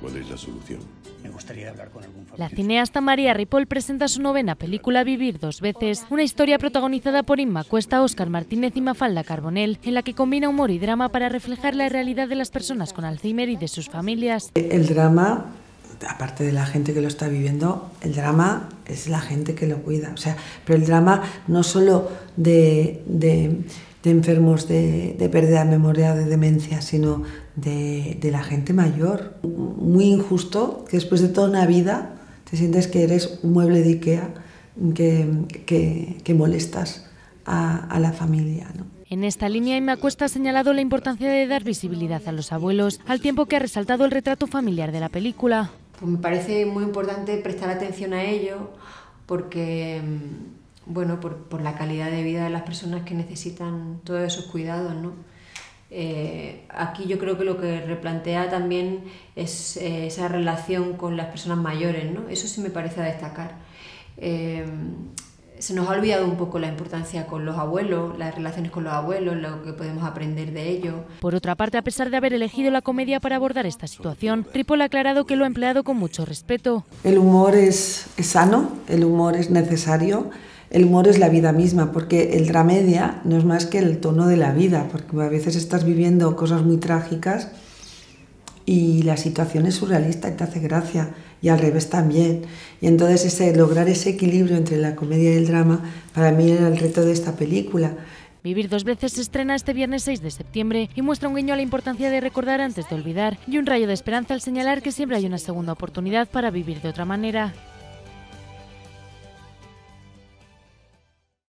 ¿Cuál es la solución? Me gustaría hablar con algún La cineasta María Ripoll presenta su novena película Vivir dos veces, una historia protagonizada por Inma Cuesta, Óscar Martínez y Mafalda Carbonell, en la que combina humor y drama para reflejar la realidad de las personas con Alzheimer y de sus familias. El drama aparte de la gente que lo está viviendo, el drama es la gente que lo cuida. O sea, pero el drama no solo de, de, de enfermos de, de, pérdida de memoria, de demencia, sino de, de, la gente mayor. Muy injusto que después de toda una vida te sientes que eres un mueble de Ikea que, que, que molestas a, a, la familia. ¿no? En esta línea, Inma Cuesta ha señalado la importancia de dar visibilidad a los abuelos, al tiempo que ha resaltado el retrato familiar de la película. Pues me parece muy importante prestar atención a ello porque, bueno, por, por, la calidad de vida de las personas que necesitan todos esos cuidados, ¿no? Eh, aquí yo creo que lo que replantea también es eh, esa relación con las personas mayores, ¿no? Eso sí me parece a destacar. Eh, se nos ha olvidado un poco la importancia con los abuelos, las relaciones con los abuelos, lo que podemos aprender de ellos. Por otra parte, a pesar de haber elegido la comedia para abordar esta situación, Ripoll ha aclarado que lo ha empleado con mucho respeto. El humor es, es sano, el humor es necesario, el humor es la vida misma, porque el dramedia no es más que el tono de la vida, porque a veces estás viviendo cosas muy trágicas y la situación es surrealista y te hace gracia, y al revés también. Y entonces ese, lograr ese equilibrio entre la comedia y el drama, para mí era el reto de esta película. Vivir dos veces se estrena este viernes 6 de septiembre y muestra un guiño a la importancia de recordar antes de olvidar y un rayo de esperanza al señalar que siempre hay una segunda oportunidad para vivir de otra manera.